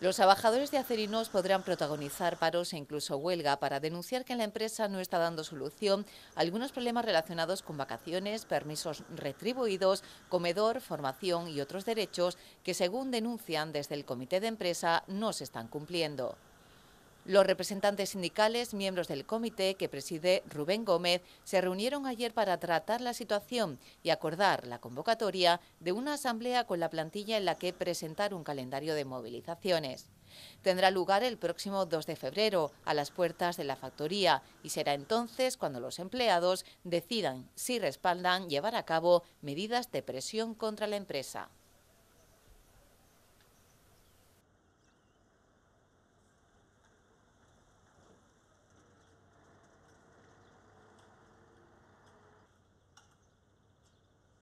Los trabajadores de Acerinos podrán protagonizar paros e incluso huelga para denunciar que la empresa no está dando solución a algunos problemas relacionados con vacaciones, permisos retribuidos, comedor, formación y otros derechos que, según denuncian desde el comité de empresa, no se están cumpliendo. Los representantes sindicales, miembros del comité que preside Rubén Gómez, se reunieron ayer para tratar la situación y acordar la convocatoria de una asamblea con la plantilla en la que presentar un calendario de movilizaciones. Tendrá lugar el próximo 2 de febrero a las puertas de la factoría y será entonces cuando los empleados decidan si respaldan llevar a cabo medidas de presión contra la empresa.